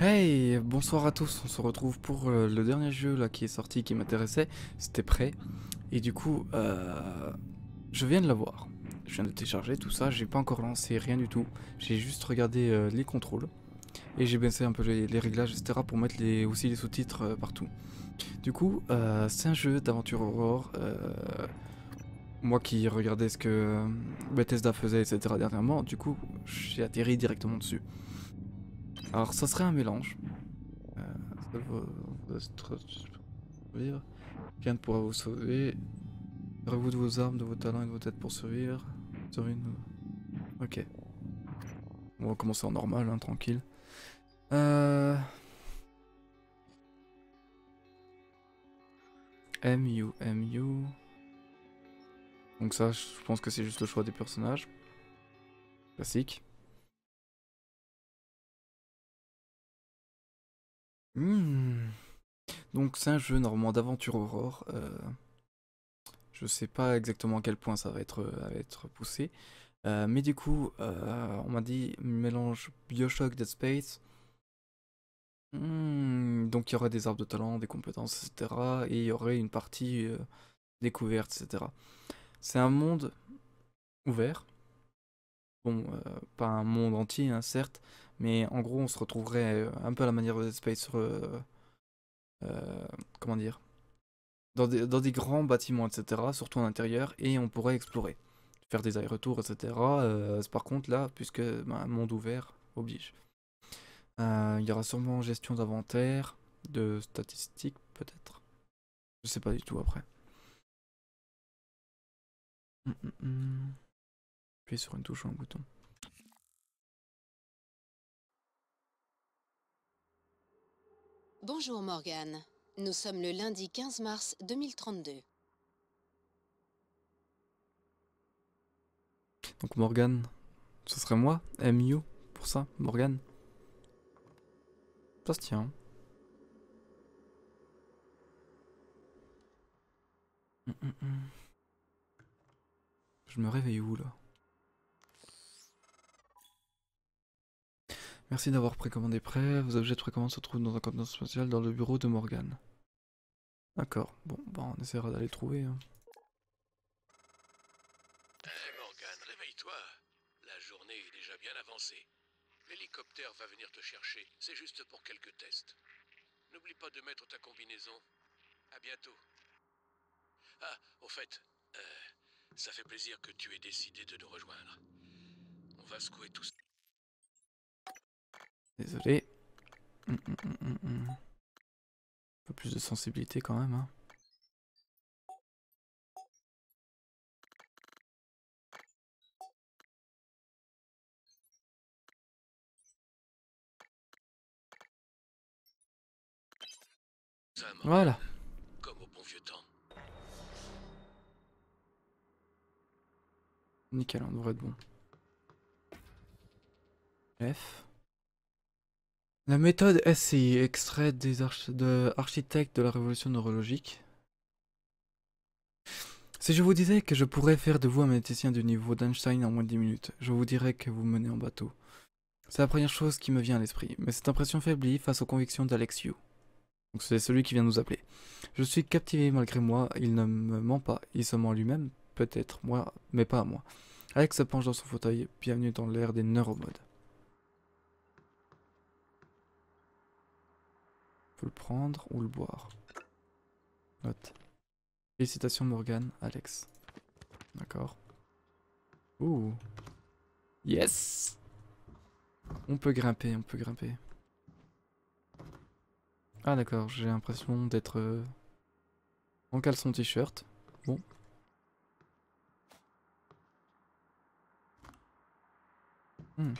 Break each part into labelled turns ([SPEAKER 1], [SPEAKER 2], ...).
[SPEAKER 1] Hey, bonsoir à tous, on se retrouve pour euh, le dernier jeu là qui est sorti qui m'intéressait, c'était prêt, et du coup, euh, je viens de l'avoir, je viens de télécharger tout ça, j'ai pas encore lancé rien du tout, j'ai juste regardé euh, les contrôles, et j'ai baissé un peu les, réglages etc pour mettre aussi les sous-titres partout. Du coup, c'est un jeu d'aventure aurore, moi qui regardais ce que Bethesda faisait etc dernièrement, du coup j'ai atterri directement dessus. Alors ça serait un mélange. Euh, survivre. Pourra vous sauver. Servez-vous de vos armes, de vos talents et de vos têtes pour survivre. Survivre, nous- Ok. On va commencer en normal, hein, tranquille. Euh... MU, MU. Donc ça, je pense que c'est juste le choix des personnages. Classique. Hmm. Donc c'est un jeu normalement d'aventure aurore. euh, je sais pas exactement à quel point ça va être, euh, va être poussé. Euh, mais du coup, euh, on m'a dit mélange Bioshock, Dead Space. Hmm, donc il y aurait des arbres de talent, des compétences, etc. Et il y aurait une partie découverte, etc. C'est un monde ouvert. Bon, pas un monde entier, hein, certes, mais en gros, on se retrouverait euh, un peu à la manière de Dead Space sur, euh, euh, comment dire, dans des, dans des grands bâtiments, etc., surtout en intérieur, et on pourrait explorer, faire des allers-retours, etc. Par contre, là, puisque un monde ouvert oblige. Il y aura sûrement gestion d'inventaire, de statistiques, peut-être. Je sais pas du tout après. Hum, hum, hum. Appuyer sur une touche ou un bouton.
[SPEAKER 2] Bonjour Morgane. Nous sommes le lundi 15 mars 2032.
[SPEAKER 1] Donc Morgan, ce serait moi, MU, pour ça, Morgan. Ça se tient. Hum, hum, hum. Je me réveille où là? Merci d'avoir précommandé prêt. Vos objets de précommande se trouvent dans un conteneur spécial dans le bureau de Morgan. D'accord. Bon, bah on essaiera d'aller trouver. hein.
[SPEAKER 3] Eh Morgan, réveille-toi. La journée est déjà bien avancée. L'hélicoptère va venir te chercher. C'est juste pour quelques tests. N'oublie pas de mettre ta combinaison. À bientôt. Ah, au fait, euh, ça fait plaisir que tu aies décidé de nous rejoindre. On va secouer tout ça.
[SPEAKER 1] Désolé. Hum, hum, hum. Un peu plus de sensibilité quand même. Hein. Voilà.
[SPEAKER 3] Comme au bon vieux temps.
[SPEAKER 1] Nickel, on devrait être bon. F. La méthode SCI, extrait des de architectes de la révolution neurologique. Si je vous disais que je pourrais faire de vous un magnéticien du niveau d'Einstein en moins de 10 minutes, je vous dirais que vous menez en bateau. C'est la première chose qui me vient à l'esprit, mais cette impression faiblit face aux convictions d'Alex Yu. Donc c'est celui qui vient nous appeler. Je suis captivé malgré moi, il ne me ment pas, il se ment lui-même, peut-être, moi, mais pas à moi. Alex se penche dans son fauteuil, bienvenue dans l'ère des neuromodes. Faut le prendre ou le boire. Note. Félicitations Morgan, Alex. D'accord. Ouh. Yes On peut grimper, on peut grimper. Ah d'accord, j'ai l'impression d'être euh, en caleçon t-shirt. Bon. Hmm.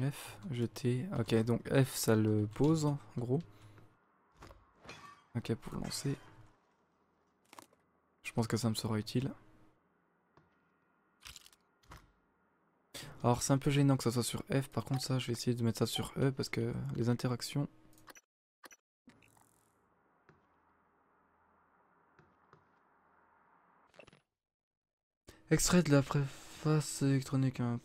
[SPEAKER 1] F, jeter. Ok, donc F, ça le pose, en gros. Ok, pour lancer. Je pense que ça me sera utile. Alors, c'est un peu gênant que ça soit sur F. Par contre, ça, je vais essayer de mettre ça sur E parce que les interactions. Extrait de la préface Électronique un.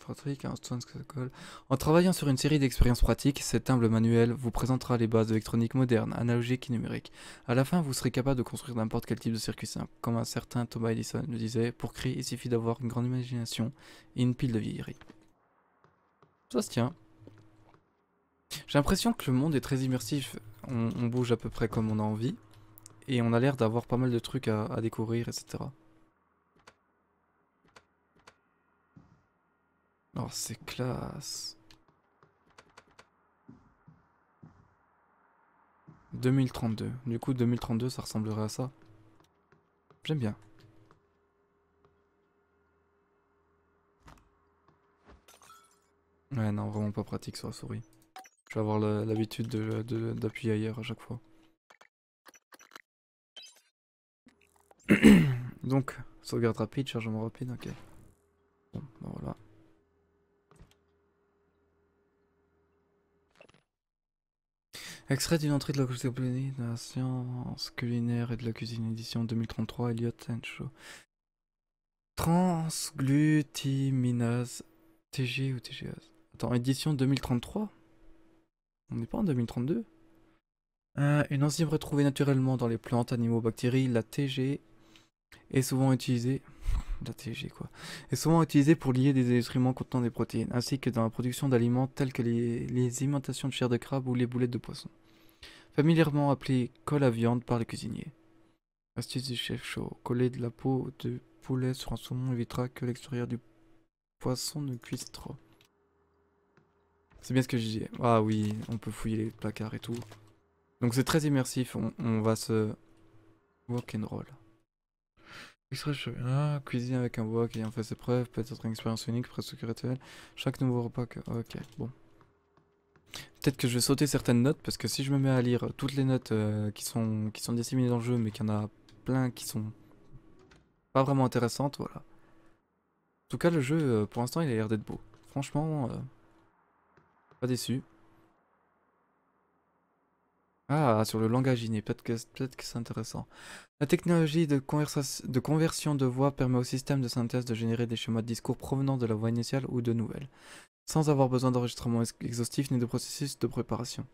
[SPEAKER 1] En travaillant sur une série d'expériences pratiques, cet humble manuel vous présentera les bases de l'électronique moderne, analogique et numérique. À la fin, vous serez capable de construire n'importe quel type de circuit simple. Comme un certain Thomas Edison le disait, pour créer, il suffit d'avoir une grande imagination et une pile de vieilleries. Ça se tient. J'ai l'impression que le monde est très immersif. On, bouge à peu près comme on a envie. Et on a l'air d'avoir pas mal de trucs à découvrir, etc. Oh, c'est classe. 2032. Du coup, 2032, ça ressemblerait à ça. J'aime bien. Ouais, non, vraiment pas pratique sur la souris. Je vais avoir l'habitude d'appuyer ailleurs à chaque fois. Donc, sauvegarde rapide, chargement rapide, ok. Bon, ben voilà. Extrait d'une entrée de la Coupénie de la science culinaire et de la cuisine édition 2033, Elliot Show. Transglutiminase TG ou TGase Attends, édition 2033 On n'est pas en 2032 euh, Une enzyme retrouvée naturellement dans les plantes, animaux, bactéries, la TG est souvent utilisée la TG quoi, est souvent utilisée pour lier des instruments contenant des protéines, ainsi que dans la production d'aliments tels que les, les alimentations de chair de crabe ou les boulettes de poisson. Familièrement appelé colle à viande par les cuisiniers. Astuce du chef chaud. Coller de la peau de poulet sur un saumon évitera que l'extérieur du poisson ne cuise trop. C'est bien ce que je disais. Ah oui, on peut fouiller les placards et tout. Donc c'est très immersif, on, va se... Walk and roll. Ah, cuisine avec un wok ayant fait ses preuves, peut-être une expérience unique, presque rituelle. Chaque nouveau repas. Ok, bon. Peut-être que je vais sauter certaines notes, parce que si je me mets à lire toutes les notes euh, qui, sont, qui sont disséminées dans le jeu, mais qu'il y en a plein qui sont pas vraiment intéressantes, voilà. En tout cas, le jeu, euh, pour l'instant, il a l'air d'être beau. Franchement, euh, pas déçu. Ah, sur le langage inné, peut-être que, peut que c'est intéressant. La technologie de, de conversion de voix permet au système de synthèse de générer des schémas de discours provenant de la voix initiale ou de nouvelles, sans avoir besoin d'enregistrement exhaustif ni de processus de préparation.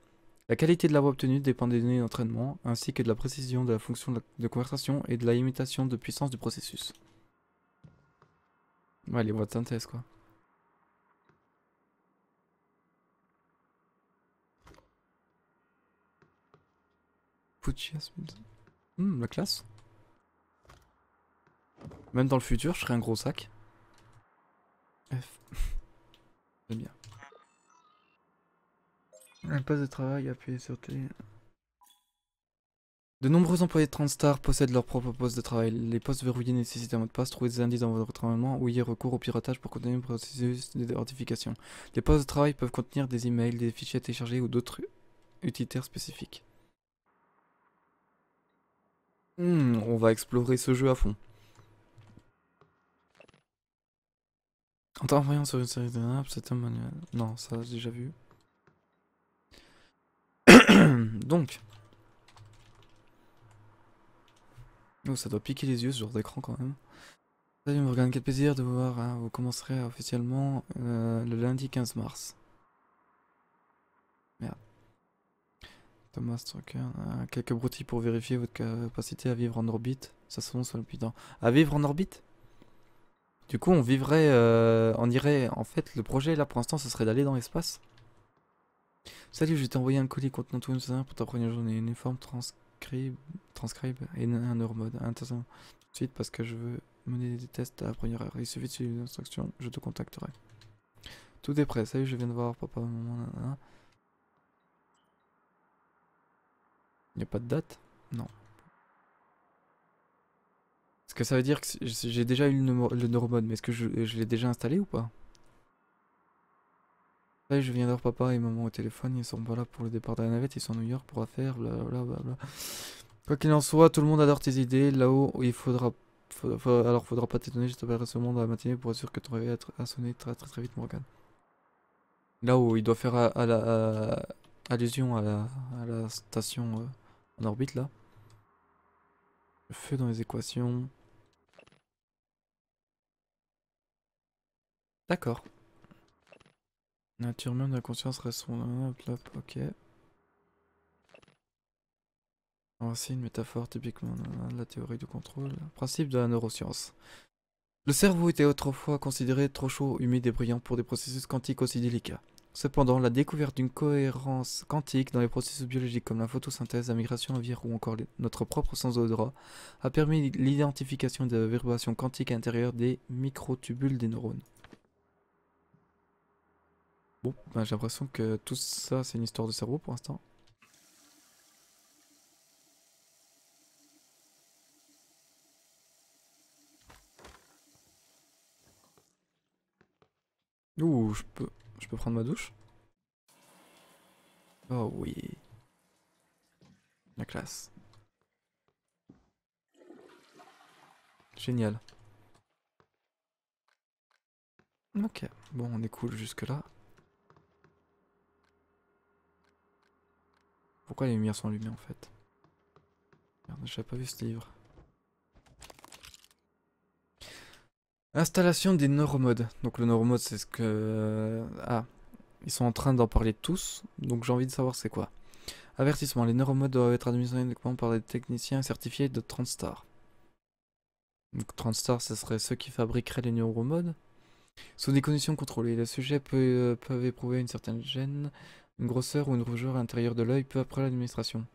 [SPEAKER 1] La qualité de la voix obtenue dépend des données d'entraînement, ainsi que de la précision de la fonction de conversation et de la limitation de puissance du processus. Ouais, les voix de synthèse, quoi. Hmm, la classe. Même dans le futur, je serai un gros sac. F. J'aime bien. Un poste de travail, appuyez sur T. De nombreux employés de Transstar possèdent leur propre poste de travail. Les postes verrouillés nécessitent un mot de passe, trouver des indices dans votre environnement ou y recours au piratage pour continuer le processus d'identification. Les postes de travail peuvent contenir des emails, des fichiers téléchargés ou d'autres utilitaires spécifiques. Hmm, on va explorer ce jeu à fond. En travaillant sur une série de nappes, c'est un manuel. Non, ça j'ai déjà vu. Donc. Oh, ça doit piquer les yeux ce genre d'écran quand même. Salut Morgan, quel plaisir de vous voir. Hein. Vous commencerez officiellement euh, le lundi 15 mars. Merde. Thomas Strucker, euh, quelques broutilles pour vérifier votre capacité à vivre en orbite. Ça se sur le putain. À vivre en orbite? Du coup, on vivrait. Euh, on irait. En fait, le projet là pour l'instant, ce serait d'aller dans l'espace. Salut, je vais t'envoyer un colis contenant tout pour ta première journée. Une uniforme transcribe, transcribe et un neuromode. Intéressant. Tout de suite parce que je veux mener des tests à la première heure. Il suffit de suivre les instructions, je te contacterai. Tout est prêt. Salut, je viens de voir papa. Il n'y a pas de date? Non. Est-ce que ça veut dire que j'ai déjà eu le, neuromode, mais est-ce que je, l'ai déjà installé ou pas? Je viens d'avoir papa et maman au téléphone, ils sont pas là pour le départ de la navette, ils sont à New York pour affaire, blablabla. Quoi qu'il en soit, tout le monde adore tes idées, là-haut, il faudra, alors faudra pas t'étonner, je t'appellerai monde à la matinée pour être sûr que ton réveil a sonné très très très vite, Morgan. Là-haut, il doit faire à, la, allusion à la, à la station... Euh, en orbite là. Le feu dans les équations. D'accord. Nature la conscience reste ok. Voici une métaphore typiquement de la théorie du contrôle. Principe de la neuroscience. Le cerveau était autrefois considéré trop chaud, humide et brillant pour des processus quantiques aussi délicats. Cependant, la découverte d'une cohérence quantique dans les processus biologiques comme la photosynthèse, la migration aviaire ou encore notre propre sens odorat a permis l'identification de vibrations quantiques à l'intérieur des microtubules des neurones. Ben, j'ai l'impression que tout ça c'est une histoire de cerveau pour l'instant. Ouh, je peux, je peux prendre ma douche? Oh oui. La classe. Génial. Ok, bon, on est cool jusque là. Pourquoi les lumières sont allumées en fait Merde, j'avais pas vu ce livre. Installation des neuromodes. Donc le neuromode c'est ce que... Ah, ils sont en train d'en parler tous, donc j'ai envie de savoir c'est quoi. Avertissement, les neuromodes doivent être administrés uniquement par des techniciens certifiés de Transstar. Donc Transstar, ce serait ceux qui fabriqueraient les neuromodes. Sous des conditions contrôlées, le sujet peut, euh, peuvent éprouver une certaine gêne, une grosseur ou une rougeur à l'intérieur de l'œil peu après l'administration.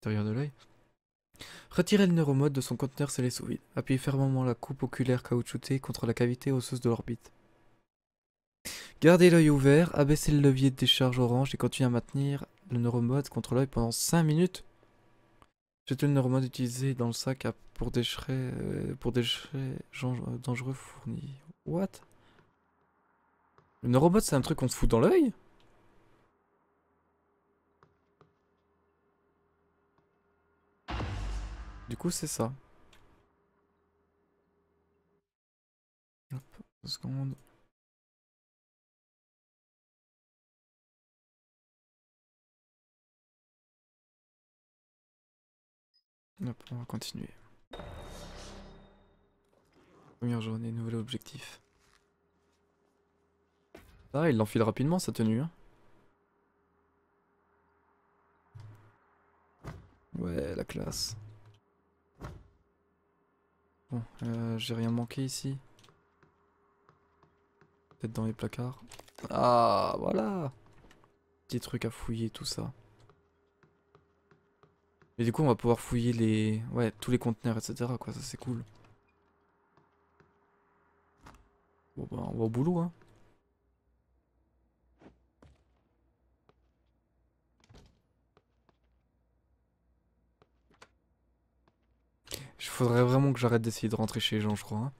[SPEAKER 1] Intérieur de l'œil Retirez le neuromode de son conteneur scellé sous vide. Appuyez fermement la coupe oculaire caoutchoutée contre la cavité osseuse de l'orbite. Gardez l'œil ouvert, abaissez le levier de décharge orange et continuez à maintenir le neuromode contre l'œil pendant 5 minutes. Jetez le neuromode utilisé dans le sac pour déchets, euh, pour déchets gen- dangereux fournis. What? Le neuromode c'est un truc qu'on se fout dans l'œil? Du coup c'est ça. Hop, deux secondes. Hop, on va continuer. Première journée, nouvel objectif. Ah, il l'enfile rapidement sa tenue. Hein. Ouais, la classe. Bon, euh, j'ai rien manqué ici. Peut-être dans les placards. Ah, voilà Petit truc à fouiller, tout ça. Et du coup, on va pouvoir fouiller les... Ouais, tous les conteneurs, etc. Quoi, ça c'est cool. Bon bah, on va au boulot, hein. Il faudrait vraiment que j'arrête d'essayer de rentrer chez les gens, je crois. hein.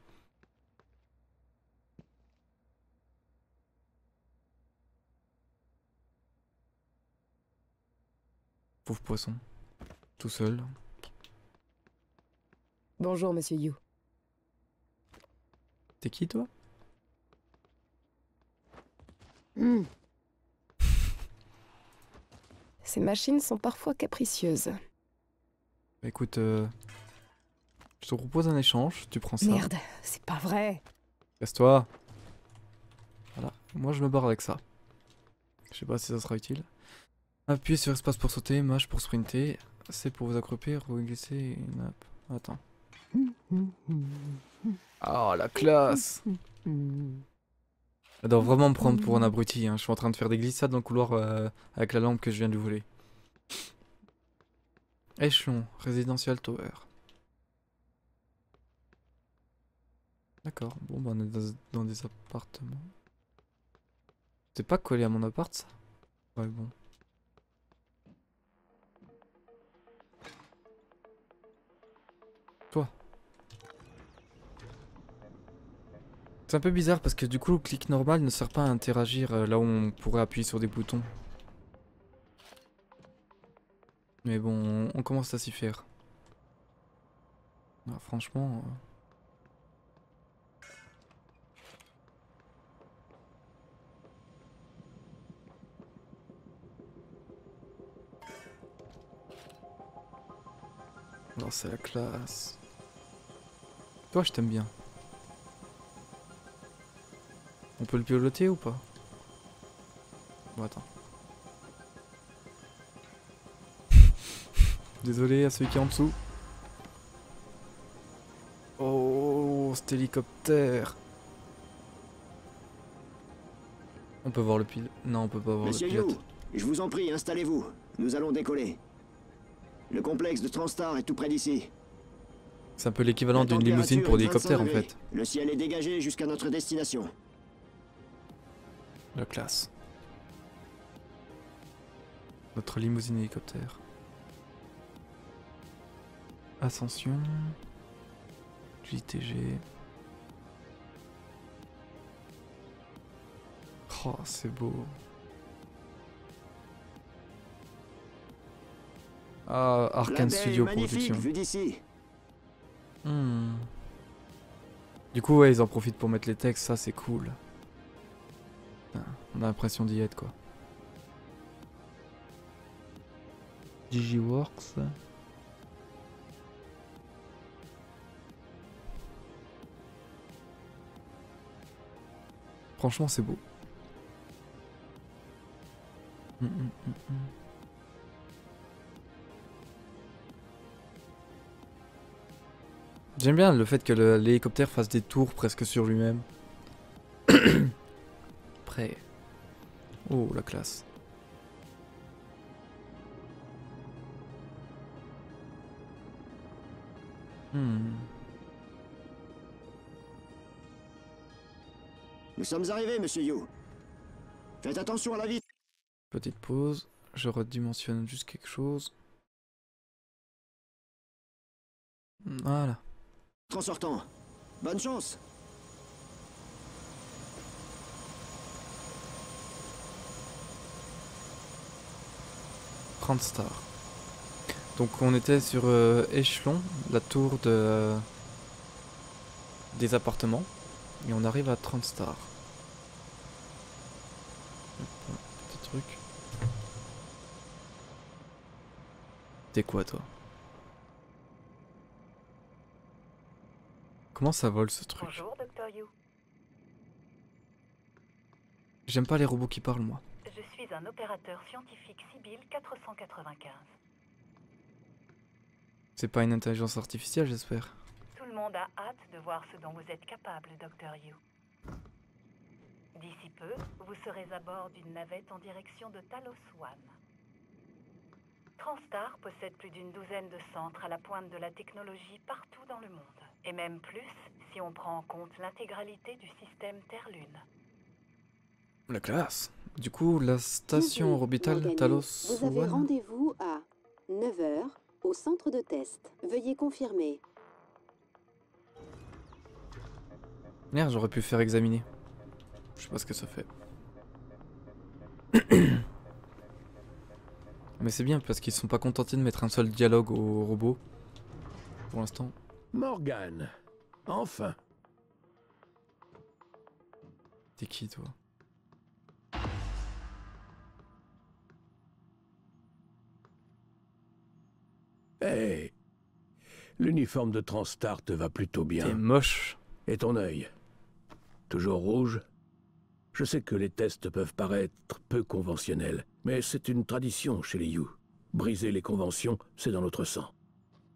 [SPEAKER 1] Pauvre poisson. Tout seul.
[SPEAKER 4] Bonjour, monsieur Yu.
[SPEAKER 1] T'es qui, toi?
[SPEAKER 4] Hmm. Ces machines sont parfois capricieuses.
[SPEAKER 1] Bah écoute, euh, je te propose un échange, tu prends ça.
[SPEAKER 4] Merde, c'est pas vrai.
[SPEAKER 1] Casse-toi. Voilà, moi je me barre avec ça. Je sais pas si ça sera utile. Appuyez sur espace pour sauter, mâche pour sprinter. C'est pour vous accroupir ou glisser une app. Attends. Ah la classe doit vraiment me prendre pour un abruti. hein. Je suis en train de faire des glissades dans le couloir euh, avec la lampe que je viens de voler. Échelon, Residential Tower. D'accord, bon bah on est dans, des appartements. C'est pas collé à mon appart ça? Ouais bon. Toi. C'est un peu bizarre parce que du coup le clic normal ne sert pas à interagir euh, là où on pourrait appuyer sur des boutons. Mais bon, on commence à s'y faire. Ah, franchement... euh, c'est la classe. Toi, je t'aime bien. On peut le piloter ou pas? Bon, attends. Désolé à celui qui est en dessous. Oh, cet hélicoptère. On peut voir le pilote. Non, on peut pas voir
[SPEAKER 5] Monsieur
[SPEAKER 1] le pilote.
[SPEAKER 5] je vous en prie, installez-vous. Nous allons décoller. Le complexe de Transtar est tout près d'ici.
[SPEAKER 1] C'est un peu l'équivalent d'une limousine pour des
[SPEAKER 5] 25
[SPEAKER 1] hélicoptères en fait.
[SPEAKER 5] Le ciel est dégagé jusqu'à notre destination.
[SPEAKER 1] La classe. Notre limousine hélicoptère. Ascension. JTG. Oh, c'est beau. Ah, Arkane Studio Production.
[SPEAKER 5] vue d'ici.
[SPEAKER 1] Hmm. Du coup, ouais, ils en profitent pour mettre les textes, ça c'est cool. On a l'impression d'y être quoi. Digiworks. Franchement, c'est beau. Hmm, hmm, J'aime bien le fait que l'hélicoptère fasse des tours presque sur lui-même. Prêt. Oh, la classe. Hmm.
[SPEAKER 5] Nous sommes arrivés, monsieur You. Faites attention à la vitre.
[SPEAKER 1] Petite pause. Je redimensionne juste quelque chose. Voilà.
[SPEAKER 5] En sortant. Bonne chance.
[SPEAKER 1] « 30 stars. Donc on était sur euh, échelon, la tour de des appartements, et on arrive à 30 stars. Petit truc. T'es quoi toi? Comment ça vole ce truc?
[SPEAKER 6] Bonjour, Dr. You.
[SPEAKER 1] J'aime pas les robots qui parlent moi.
[SPEAKER 6] Je suis un opérateur scientifique Sibyl 495.
[SPEAKER 1] C'est pas une intelligence artificielle j'espère.
[SPEAKER 6] Tout le monde a hâte de voir ce dont vous êtes capable, Dr. You. D'ici peu, vous serez à bord d'une navette en direction de Talos One. Transtar possède plus d'une douzaine de centres à la pointe de la technologie partout dans le monde. Et même plus si on prend en compte l'intégralité du système Terre-Lune.
[SPEAKER 1] La classe. Du coup, la station orbitale. Talos
[SPEAKER 7] Vous avez rendez-vous à 9h au centre de test. Veuillez confirmer.
[SPEAKER 1] Merde, j'aurais pu faire examiner. Je sais pas ce que ça fait. Mais c'est bien parce qu'ils sont pas contentés de mettre un seul dialogue au robot. Pour l'instant.
[SPEAKER 3] Morgane. Enfin.
[SPEAKER 1] T'es qui toi?
[SPEAKER 3] Hé. L'uniforme de Transtar te va plutôt
[SPEAKER 1] T'es
[SPEAKER 3] bien.
[SPEAKER 1] moche.
[SPEAKER 3] Et ton œil? Toujours rouge? Je sais que les tests peuvent paraître peu conventionnels, mais c'est une tradition chez les You. Briser les conventions, c'est dans notre sang.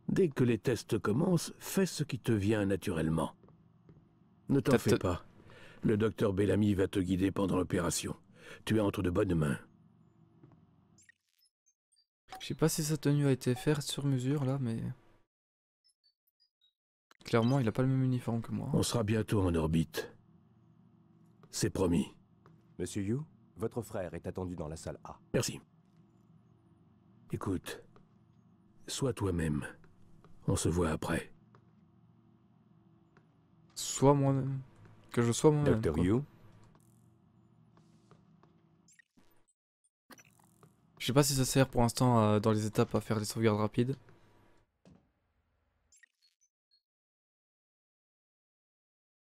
[SPEAKER 3] Dès que les tests commencent, fais ce qui te vient naturellement. Ne t'en fais pas. Le docteur Bellamy va te guider pendant l'opération. Tu es entre de bonnes mains.
[SPEAKER 1] Je sais pas si sa tenue a été faite sur mesure là, mais. Clairement, il a pas le même uniforme que moi.
[SPEAKER 3] On sera bientôt en orbite. C'est promis.
[SPEAKER 8] Monsieur Yu, votre frère est attendu dans la salle A.
[SPEAKER 3] Merci. Écoute, sois toi-même. On se voit après.
[SPEAKER 1] Sois moi-même. Que je sois moi-même.
[SPEAKER 8] Yu,
[SPEAKER 1] Je sais pas si ça sert pour l'instant à- dans les étapes à faire des sauvegardes rapides.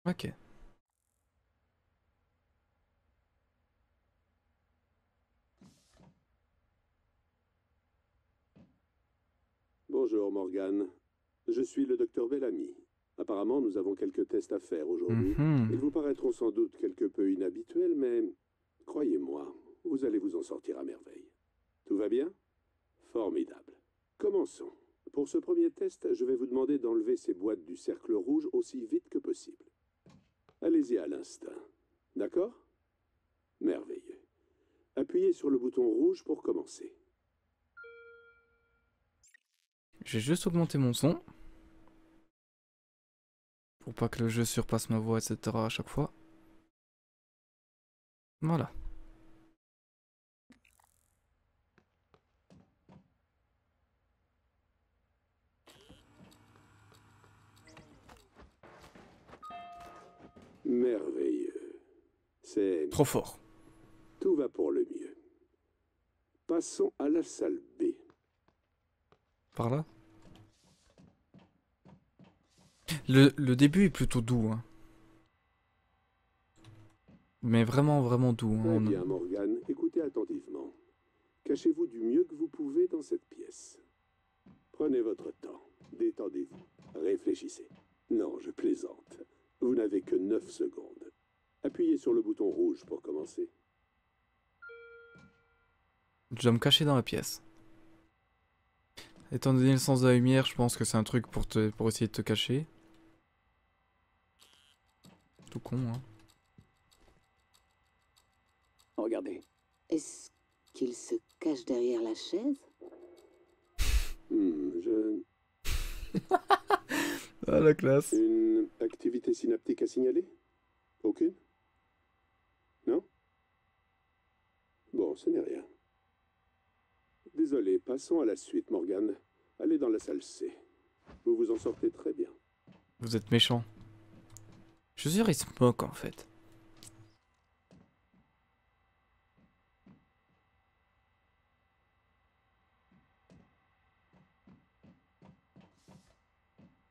[SPEAKER 1] Ok.
[SPEAKER 9] Bonjour Morgane. Je suis le docteur Bellamy. Apparemment, nous avons quelques tests à faire aujourd'hui.
[SPEAKER 1] Mhm.
[SPEAKER 9] Ils vous paraîtront sans doute quelque peu inhabituels, mais croyez-moi, vous allez vous en sortir à merveille. Tout va bien? Formidable. Commençons. Pour ce premier test, je vais vous demander d'enlever ces boîtes du cercle rouge aussi vite que possible. Allez-y à l'instinct. D'accord? Merveilleux. Appuyez sur le bouton rouge pour commencer.
[SPEAKER 1] J'ai juste augmenté mon son. Pour pas que le jeu surpasse ma voix, etc. à chaque fois. Voilà.
[SPEAKER 9] Merveilleux. C'est...
[SPEAKER 1] Trop fort.
[SPEAKER 9] Tout va pour le mieux. Passons à la salle B.
[SPEAKER 1] Par là? Le, le début est plutôt doux. Hein. Mais vraiment, vraiment doux. hein.
[SPEAKER 9] Bien. Écoutez attentivement. Cachez-vous du mieux que vous pouvez dans cette pièce. Prenez votre temps. Détendez-vous. Réfléchissez. Non, je plaisante. Vous n'avez que 9 secondes. Appuyez sur le bouton rouge pour commencer.
[SPEAKER 1] Je dois me cacher dans la pièce. Étant donné le sens de la lumière, je pense que c'est un truc pour, te, pour essayer de te cacher. Tout con, hein.
[SPEAKER 7] Regardez. Est-ce qu'il se cache derrière la chaise?
[SPEAKER 9] Hmm, je...
[SPEAKER 1] Ah, la classe.
[SPEAKER 9] Une activité synaptique à signaler? Aucune? Non? Bon, ce n'est rien. Désolé, passons à la suite, Morgan. Allez dans la salle C. Vous vous en sortez très bien.
[SPEAKER 1] Vous êtes méchant. Je suis sûr, il se moque en fait.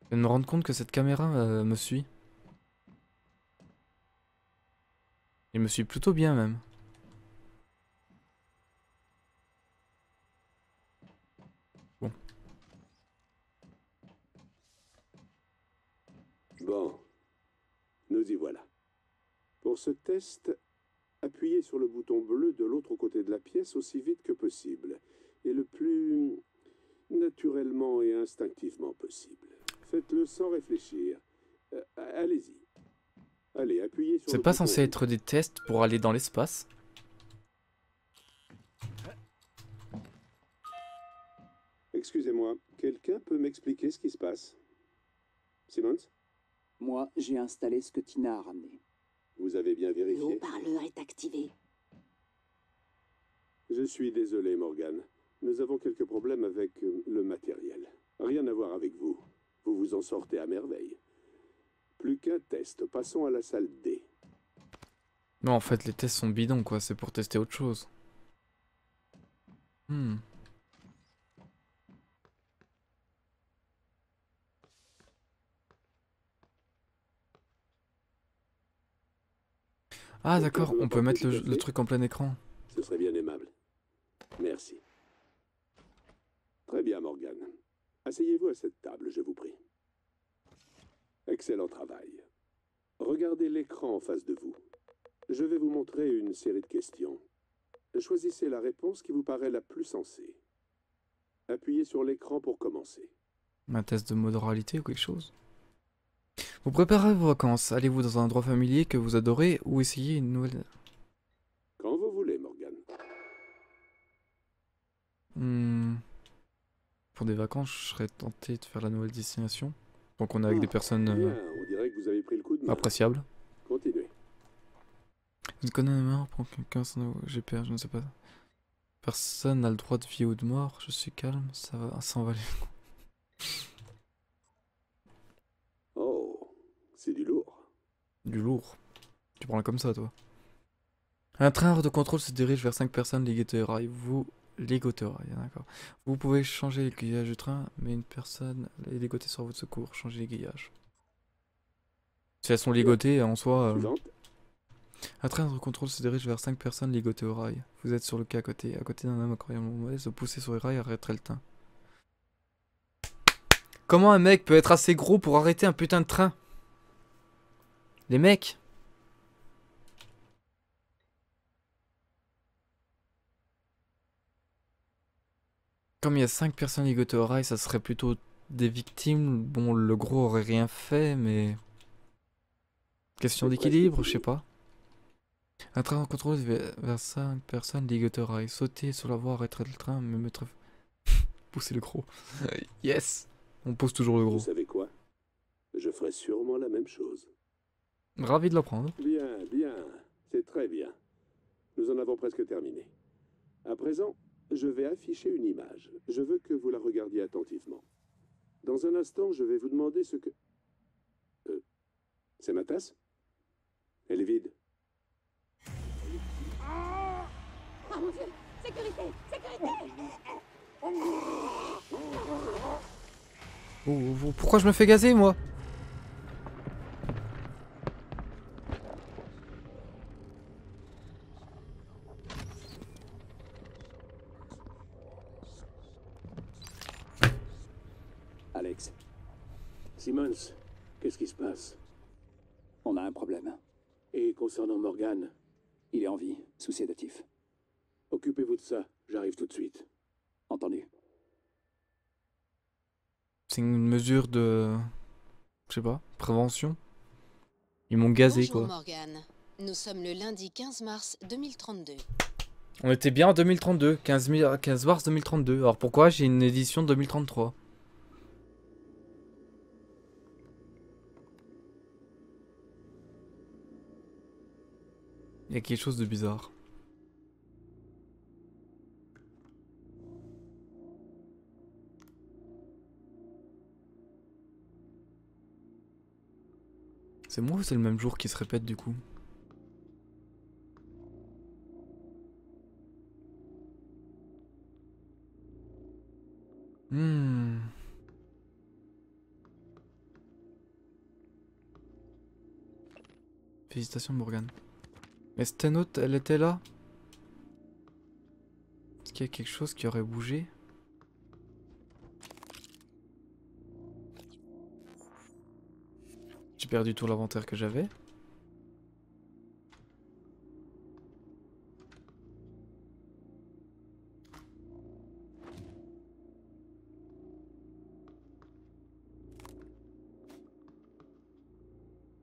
[SPEAKER 1] Je viens me rendre compte que cette caméra euh, me suit. Il me suit plutôt bien même.
[SPEAKER 9] Bon, nous y voilà. Pour ce test, appuyez sur le bouton bleu de l'autre côté de la pièce aussi vite que possible, et le plus naturellement et instinctivement possible. Faites-le sans réfléchir. Euh, Allez-y. Allez, appuyez sur
[SPEAKER 1] C'est pas censé être des tests pour aller dans l'espace?
[SPEAKER 9] Excusez-moi, quelqu'un peut m'expliquer ce qui se passe? Simmons
[SPEAKER 10] Moi, j'ai installé ce que Tina a ramené.
[SPEAKER 9] Vous avez bien
[SPEAKER 7] Le
[SPEAKER 9] vérifié
[SPEAKER 7] haut-parleur est activé.
[SPEAKER 9] Je suis désolé, Morgan. Nous avons quelques problèmes avec euh, le matériel. Rien à voir avec vous. Vous vous en sortez à merveille. Plus qu'un test. Passons à la salle D.
[SPEAKER 1] Non, en fait, les tests sont bidons, quoi. C'est pour tester autre chose. Hmm. Ah, d'accord, on peut mettre le, le truc en plein écran.
[SPEAKER 9] Ce serait bien aimable. Merci. Très bien, Morgan. Asseyez-vous à cette table, je vous prie. Excellent travail. Regardez l'écran en face de vous. Je vais vous montrer une série de questions. Choisissez la réponse qui vous paraît la plus sensée. Appuyez sur l'écran pour commencer.
[SPEAKER 1] Un test de modalité ou quelque chose? Vous préparez vos vacances. Allez-vous dans un endroit familier que vous adorez ou essayez une nouvelle...
[SPEAKER 9] Quand vous voulez, Morgan.
[SPEAKER 1] Hmm. Pour des vacances, je serais tenté de faire la nouvelle destination. Donc on est avec des personnes euh,
[SPEAKER 9] Bien, on dirait que vous avez pris le coup de main.
[SPEAKER 1] appréciables.
[SPEAKER 9] Continuez.
[SPEAKER 1] Une connerie mort pour quelqu'un sans GPR, je ne sais pas. Personne n'a le droit de vie ou de mort, je suis calme, ça va, ça en va.
[SPEAKER 9] Oh, c'est du lourd.
[SPEAKER 1] Du lourd. Tu prends comme ça, toi. Un train hors de contrôle se dirige vers 5 personnes ligotées au rail. Vous ligotez au rail, d'accord. Vous pouvez changer l'aiguillage du train, mais une personne est ligotée sur votre secours. Changez l'aiguillage. Si elles sont ligotées, en soi... euh. Un train de contrôle se dirige vers 5 personnes ligotées au rail. Vous êtes sur le quai à côté. À côté d'un homme incroyablement mauvais, se pousser sur les rails arrêterait le train. Comment un mec peut être assez gros pour arrêter un putain de train? Les mecs Comme il y a 5 personnes ligotées au rail, ça serait plutôt des victimes. Bon, le gros aurait rien fait, mais... Question d'équilibre, je sais pas. Un train en contrôle vers 5 personnes ligotées au rail. Sauter sur la voie, arrêter le train, me mettre... Pousser le gros. yes On pose toujours le
[SPEAKER 9] Vous
[SPEAKER 1] gros.
[SPEAKER 9] savez quoi? Je ferai sûrement la même chose.
[SPEAKER 1] Ravi de l'apprendre.
[SPEAKER 9] Bien, bien. C'est très bien. Nous en avons presque terminé. À présent, je vais afficher une image. Je veux que vous la regardiez attentivement. Dans un instant, je vais vous demander ce que... Euh, c'est ma tasse? Elle est vide.
[SPEAKER 7] Oh mon dieu Sécurité Sécurité
[SPEAKER 1] oh, pourquoi je me fais gazer, moi
[SPEAKER 10] Alex,
[SPEAKER 9] Simmons, qu'est-ce qui se passe
[SPEAKER 10] on a un problème.
[SPEAKER 9] Et
[SPEAKER 10] Il est en vie, sous sédatif.
[SPEAKER 9] occupez-vous de ça. J'arrive tout de suite.
[SPEAKER 10] Entendu.
[SPEAKER 1] C'est une mesure de... Je sais pas, prévention? Ils m'ont gazé,
[SPEAKER 2] Bonjour
[SPEAKER 1] quoi.
[SPEAKER 2] Morgan. Nous sommes le lundi 15 mars 2032.
[SPEAKER 1] On était bien en 2032, 15, mi- 15 mars 2032. Alors pourquoi j'ai une édition 2033 quelque chose de bizarre. C'est moi ou c'est le même jour qui se répète du coup? Hmm. Félicitations Morgane. Mais Stenot, elle était là Est-ce qu'il y a quelque chose qui aurait bougé? J'ai perdu tout l'inventaire que j'avais.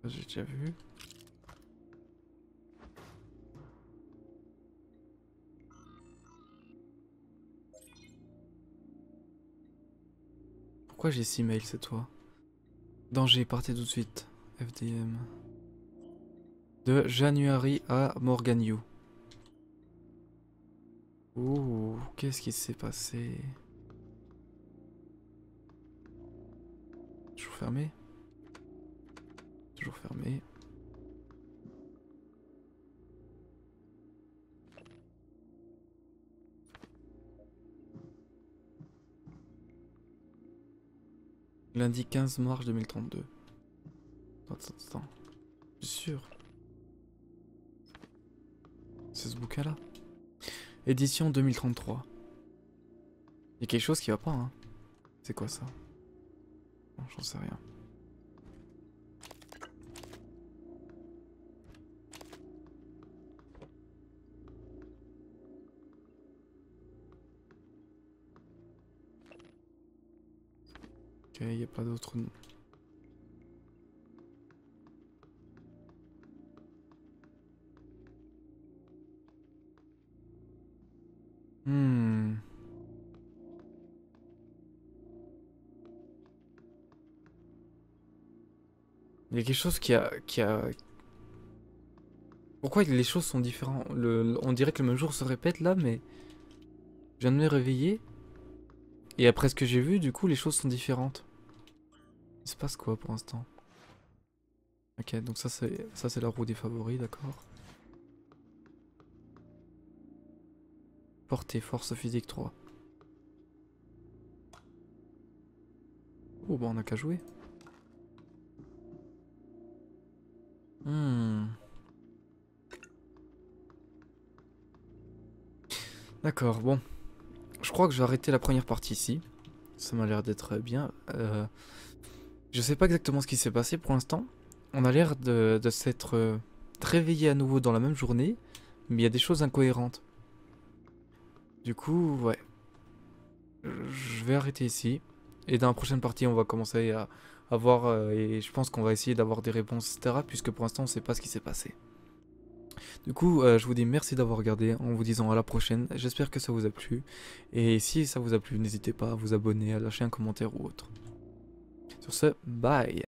[SPEAKER 1] J'ai déjà vu. Pourquoi j'ai 6 mails cette fois Danger, partez tout de suite. FDM. De January à Morgan You. Ouh, qu'est-ce qui s'est passé? Toujours fermé? Toujours fermé. Lundi 15 mars 2032. Attends, attends, attends. Je suis sûr. C'est ce bouquin là. Édition 2033. Il y a quelque chose qui va pas, hein. C'est quoi ça? J'en sais rien. Il n'y a pas d'autre. Hmm. Il y a quelque chose qui a, qui a... Pourquoi les choses sont différentes? On dirait que le même jour se répète là, mais... Je viens de me réveiller. Et après ce que j'ai vu, du coup, les choses sont différentes. Il se passe quoi pour l'instant? Ok, donc ça c'est ça c'est la roue des favoris, d'accord. Portée, force physique 3. Oh bah on a qu'à jouer. Hmm. D'accord, bon. Je crois que je vais arrêter la première partie ici. Ça m'a l'air d'être bien. Euh, je sais pas exactement ce qui s'est passé pour l'instant. On a l'air de, s'être euh, réveillé à nouveau dans la même journée, mais il y a des choses incohérentes. Du coup, ouais. Je vais arrêter ici. Et dans la prochaine partie, on va commencer à, voir, euh, et je pense qu'on va essayer d'avoir des réponses, etc. Puisque pour l'instant, on sait pas ce qui s'est passé. Du coup, euh, je vous dis merci d'avoir regardé en vous disant à la prochaine. J'espère que ça vous a plu. Et si ça vous a plu, n'hésitez pas à vous abonner, à lâcher un commentaire ou autre. Sur ce, bye